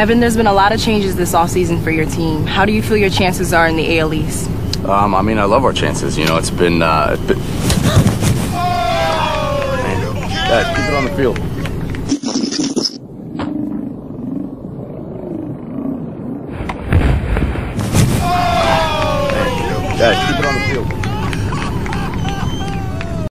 Evan, there's been a lot of changes this offseason for your team. How do you feel your chances are in the AL East? Um, I mean, I love our chances. You know, it's been. Uh, it's been... Man, guys, keep it on the field. Man, guys, keep it on the field.